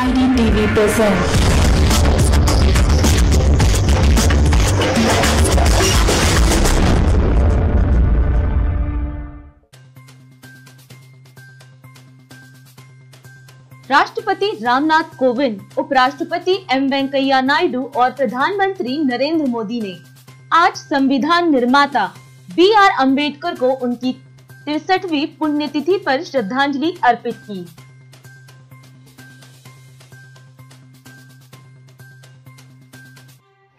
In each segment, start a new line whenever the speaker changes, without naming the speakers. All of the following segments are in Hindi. राष्ट्रपति रामनाथ कोविंद उपराष्ट्रपति एम वेंकैया नायडू और प्रधानमंत्री नरेंद्र मोदी ने आज संविधान निर्माता बी आर अम्बेडकर को उनकी तिरसठवीं पुण्यतिथि पर श्रद्धांजलि अर्पित की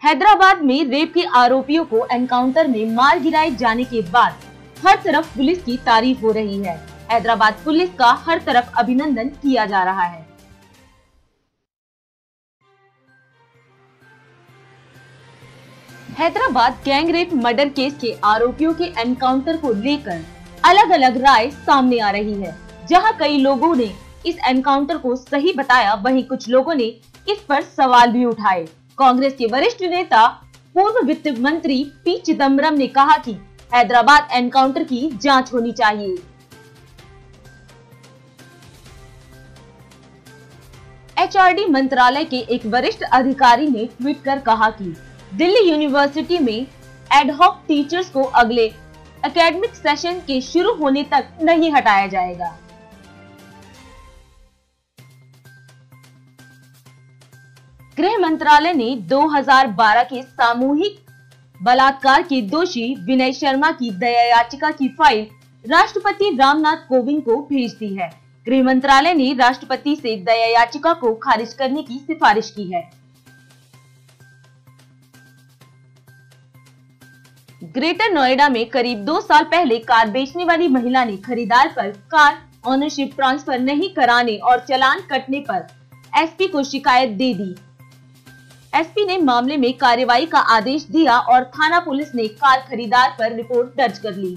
हैदराबाद में रेप के आरोपियों को एनकाउंटर में मार गिराए जाने के बाद हर तरफ पुलिस की तारीफ हो रही है हैदराबाद पुलिस का हर तरफ अभिनंदन किया जा रहा है Hyderabad gang rape murder case के आरोपियों के एनकाउंटर को लेकर अलग अलग राय सामने आ रही है जहां कई लोगों ने इस एनकाउंटर को सही बताया वहीं कुछ लोगों ने इस पर सवाल भी उठाए कांग्रेस के वरिष्ठ नेता पूर्व वित्त मंत्री पी चिदम्बरम ने कहा कि हैदराबाद एनकाउंटर की जांच होनी चाहिए एचआरडी मंत्रालय के एक वरिष्ठ अधिकारी ने ट्वीट कर कहा कि दिल्ली यूनिवर्सिटी में एडहॉक टीचर्स को अगले एकेडमिक सेशन के शुरू होने तक नहीं हटाया जाएगा गृह मंत्रालय ने 2012 के सामूहिक बलात्कार के दोषी विनय शर्मा की दया याचिका की फाइल राष्ट्रपति रामनाथ कोविंद को भेज दी है गृह मंत्रालय ने राष्ट्रपति से दया याचिका को खारिज करने की सिफारिश की है ग्रेटर नोएडा में करीब दो साल पहले कार बेचने वाली महिला ने खरीदार पर कार ऑनरशिप ट्रांसफर नहीं कराने और चलान कटने पर एसपी को शिकायत दे दी एसपी ने मामले में कार्रवाई का आदेश दिया और थाना पुलिस ने कार खरीदार पर रिपोर्ट दर्ज कर ली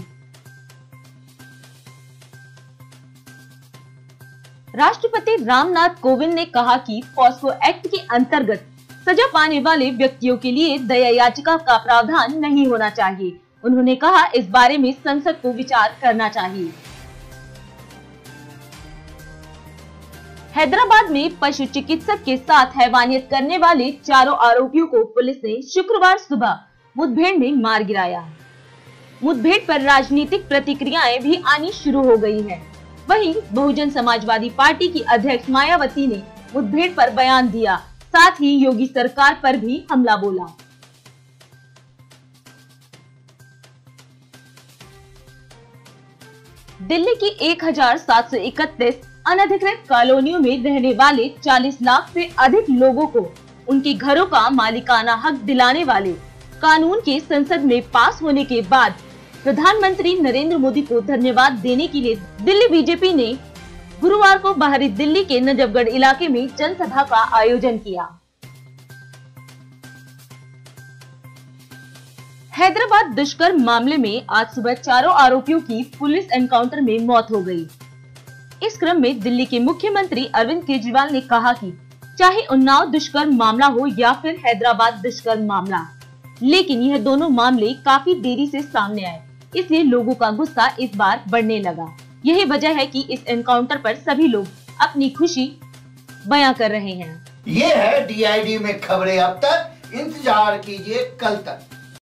राष्ट्रपति रामनाथ कोविंद ने कहा कि पॉस्को एक्ट के अंतर्गत सजा पाने वाले व्यक्तियों के लिए दया याचिका का प्रावधान नहीं होना चाहिए उन्होंने कहा इस बारे में संसद को विचार करना चाहिए हैदराबाद में पशु चिकित्सक के साथ हैवानियत करने वाले चारों आरोपियों को पुलिस ने शुक्रवार सुबह मुठभेड़ में मार गिराया मुठभेड़ पर राजनीतिक प्रतिक्रियाएं भी आनी शुरू हो गई है वहीं बहुजन समाजवादी पार्टी की अध्यक्ष मायावती ने मुठभेड़ पर बयान दिया साथ ही योगी सरकार पर भी हमला बोला दिल्ली की एक हजार सात सौ इकतीस अनधिकृत कॉलोनियों में रहने वाले 40 लाख से अधिक लोगों को उनके घरों का मालिकाना हक दिलाने वाले कानून के संसद में पास होने के बाद प्रधानमंत्री नरेंद्र मोदी को धन्यवाद देने के लिए दिल्ली बीजेपी ने गुरुवार को बाहरी दिल्ली के नजफगढ़ इलाके में जनसभा का आयोजन किया हैदराबाद दुष्कर्म मामले में आज सुबह चारों आरोपियों की पुलिस एनकाउंटर में मौत हो गई। इस क्रम में दिल्ली के मुख्यमंत्री अरविंद केजरीवाल ने कहा कि चाहे उन्नाव दुष्कर्म मामला हो या फिर हैदराबाद दुष्कर्म मामला लेकिन यह दोनों मामले काफी देरी से सामने आए इसलिए लोगों का गुस्सा इस बार बढ़ने लगा यही वजह है कि इस एनकाउंटर पर सभी लोग अपनी खुशी बयां कर रहे हैं ये है डीआईडी में खबरें अब तक इंतजार कीजिए कल तक